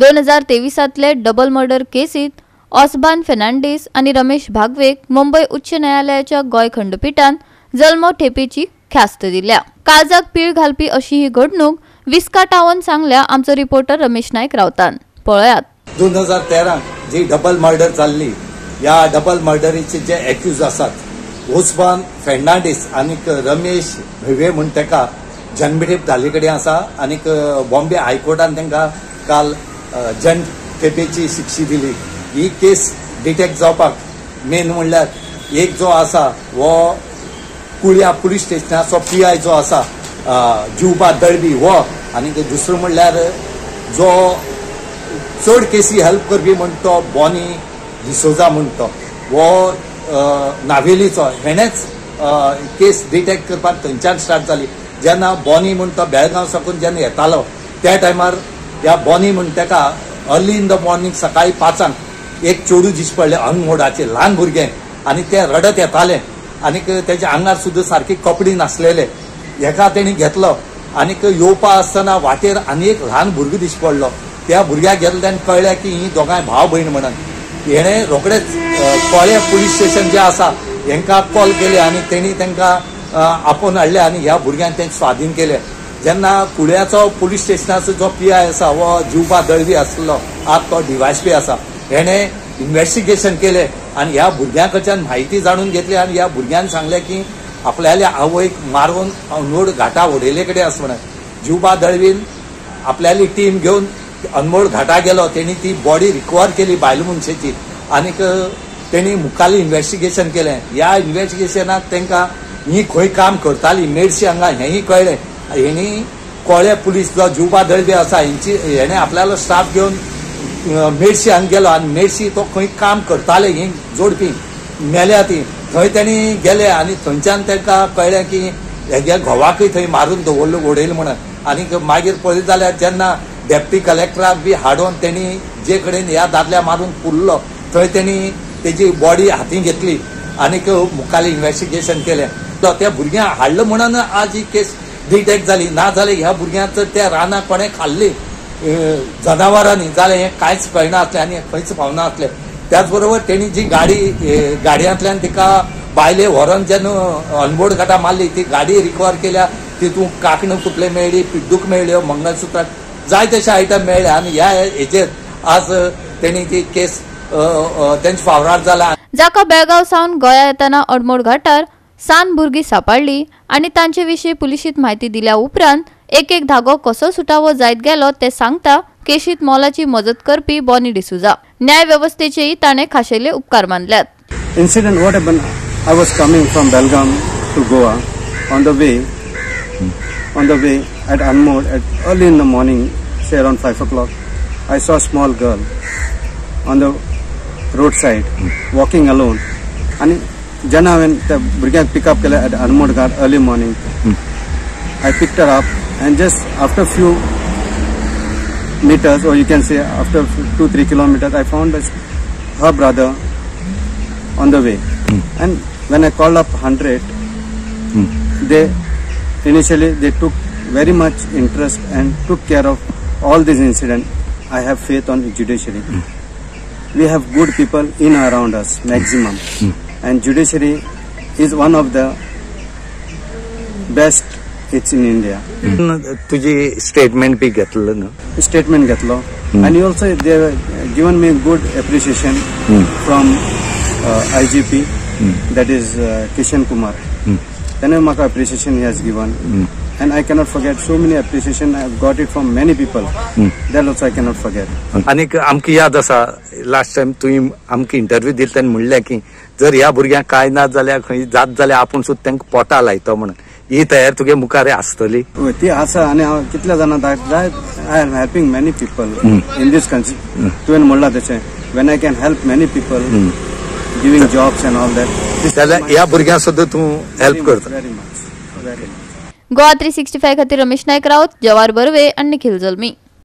दोन हजार तेवीसातले डबल मर्डर केसीत ऑस्बान फेर्नांडीस आणि रमेश भागवेक मुंबई उच्च न्यायालयाच्या गोंय खंडपीठान जल्म ठेपेची ख्यास्त दिल्या. काळजाक पीळ घालपी अशी ही घडणूक विस्काटावन सांगल्या आमचो रिपोर्टर रमेश नायक रावतान. पळयात. दोन हजार तेरा जी डबल मर्डर जाल्ली या डबल मर्डरीचे जे एक्यूज आसात ओस्मान फेर्नांडीस आनीक रमेश भिवे म्हण तेका जन्मठेप धाले कडेन आसा आनीक बॉम्बे हायकोर्टान तांकां काल जन खेपेची शिक्षा दिली. ही केस डिटेक्ट जावपाक मेन म्हणल्यार एक जो आसा हो कुळ्या पुलीस स्टेशनाचो पी आय जो आसा जुबा दळबी हो आनी दुसरो म्हणल्यार जो चड केसी हेल्प करपी म्हण तो बॉनी डिसोजा म्हण तो वो नावेलीचो. हेणेच केस डिटेक्ट करपाक थंयच्यान स्टार्ट जाली. जेन्ना बॉनी म्हण तो बेळगांव साकून जेन्ना येतालो त्या टायमार ह्या बॉनी म्हण तेका अर्ली इन द मॉर्निंग सकाळी पांचांक एक चेडू दिश्टी पडले अंगमोडाचे ल्हान भुरगें. आनी ते रडत येताले आनीक तेच्या आंगार सुद्दां सारकी कपडे नासलेले. हेका तेणी घेतलो. आनीक येवपा आसतना वाटेर आनी एक ल्हान भुरगो दिश्टी पडलो त्या भुरग्याक घेतलो तेन्ना कळ्ळें की ही दोगांय भाव भयण म्हणून हेणे रोखडेच कोळे पुलीस स्टेशन जे आसा हेंकां कॉल केले आनी तेणी तेंकां आपोवन हाडले आनी ह्या भुरग्यांक तें स्वाधीन केले. जेन्ना कुळ्याचो पुलीस स्टेशनाचो जो पी आय आसा हो जुबा दळवी आसलो आज तो डिवायसपी आसा हेणे इन्व्हेस्टिगेशन केले आनी ह्या भुरग्यां कडच्यान म्हायती जाणून घेतली आनी ह्या भुरग्यान सांगले की आपल्याल्या आवयक मारून अनमोड घाटा उडयले कडेन आसा म्हणून जुबा दळवीन आपल्याली टीम घेवन अनमोड घाटा गेलो तेणी ती बॉडी रिकवर केली बायल मनशेची आनीक तेणी मुखाली इन्व्हेस्टिगेशन केलें. ह्या इन्व्हेस्टिगेशनाक तांकां ही खंय काम करताली मेडशी हांगा हेंय कळ्ळें हेणी कोळे पुलीस जो जुबा दळबी आसा हेंची हेणे आपल्यालो स्टाफ घेवन मेडशी हांगा गेलो आनी मेडशी तो खंय काम करताले ही जोडपी मेल्या ती. थंय तेणी गेले आनी थंयच्यान तांकां कळ्ळें की हेगे घोवाकय थंय मारून दवरलो उडयलो म्हणून आनी मागीर पळयत जाल्यार जेन्ना डेप्टी कलेक्टराक बी हाडून तेणी जे कडेन ह्या दादल्या मारून पुरलो थंय तेणी तेजी बॉडी हातीन घेतली आनीक मुखाल्ली इन्व्हेस्टिगेशन केलें. त्या भुरग्यांक हाडलो म्हणून आज ही केस डिटेक्ट जाली ना जाल्यार ह्या भुरग्यांक त्या रानां कोणें खाल्ली जनावरांनी जाल्यार हें कांयच कळनासलें आनी खंयच पावनासलें त्याच बरोबर तेणी जी गाडी गाडयांतल्यान तिका बायले व्हरोन जेन्ना अनबोर्ड घाटा मारली ती गाडी रिकवर केल्या. तितूंत कांकणां कुठले मेळ्ळी पिड्डूक मेळ्ळ्यो मंगळसुत्रां. जाय तशे आयटम मेळ्ळे आनी ह्या हेचेर आज तेणी ती केस तेंच्या फावरार जाला जाका बेळगांव सावन गोंया येताना अडमोड घाटार सान बुर्गी सापाडली आणि तांचे विषय पुलिसीत माहिती दिल्या उपरांत एक एक धागो कसो सुटाव जायत गेलो ते सांगता केशीत मोलाची मदत करपी बॉनी डिसुजा. न्याय व्यवस्थेचे ताणे खाशेले उपकार मानल्यात. Incident what happen I was coming from Belgaum to Goa on the way on the way at Anmod at early in the morning say around five o'clock I saw small girl on the road side walking alone आणि Jana, when the brigade pick up at Armored Guard early morning. Hmm. I picked her up and just after few meters or you can say after two three kilometers i found her brother on the way mm. and when i called up 100 mm. they initially they took very much interest and took care of all these incidents i have faith on judiciary mm. we have good people in around us maximum hmm. And judiciary is one of the best it's in India तुजी statement बी घेतलं न्हू statement घेतलो and also they have given me good appreciation from uh, IGP that is uh, Kishan Kumar then म्हाका appreciation he has given and I cannot forget so many appreciation. I have got it from many people. That also I cannot forget. आनीक आमकां याद आसा last time तुवें आमकां interview दिली तेन्ना म्हणलें की जर ह्या भुरग्यांक काय ना जाल्यार खंय जात जाल्यार आपूण सुद्दां तांकां पोटा लायतो म्हणून. ही तयार तुगे मुखार आसतली ती आसा आनी हांव कितल्या जाणां जाय I am helping many people in this country तुवें म्हणलां तशें when I can help many people giving jobs and all that जाल्यार ह्या भुरग्यांक सुद्दां तूं हेल्प करता. गोवा थ्री सिक्स्टी फाय खातीर रमेश नायक रावत जवार बर्वे आनी निखिल जल्मी.